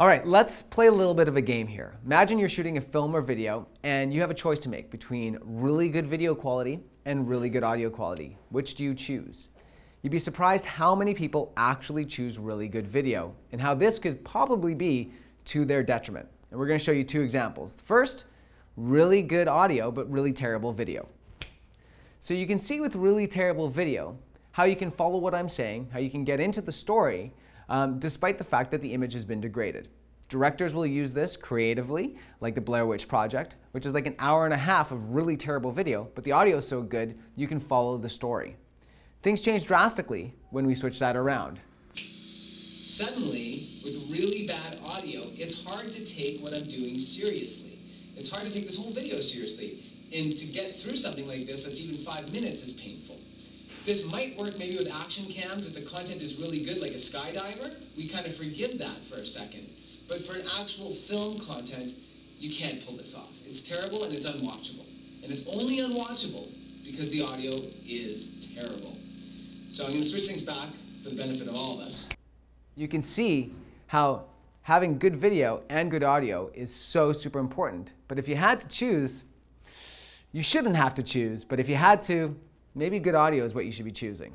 All right, let's play a little bit of a game here. Imagine you're shooting a film or video and you have a choice to make between really good video quality and really good audio quality. Which do you choose? You'd be surprised how many people actually choose really good video and how this could probably be to their detriment. And we're gonna show you two examples. First, really good audio but really terrible video. So you can see with really terrible video how you can follow what I'm saying, how you can get into the story, um, despite the fact that the image has been degraded. Directors will use this creatively, like the Blair Witch Project, which is like an hour and a half of really terrible video, but the audio is so good you can follow the story. Things change drastically when we switch that around. Suddenly, with really bad audio, it's hard to take what I'm doing seriously. It's hard to take this whole video seriously. And to get through something like this that's even five minutes is painful. This might work maybe with action cams if the content is really good, like a skydiver. We kind of forgive that for a second. But for an actual film content, you can't pull this off. It's terrible and it's unwatchable. And it's only unwatchable because the audio is terrible. So I'm going to switch things back for the benefit of all of us. You can see how having good video and good audio is so super important. But if you had to choose, you shouldn't have to choose, but if you had to, maybe good audio is what you should be choosing.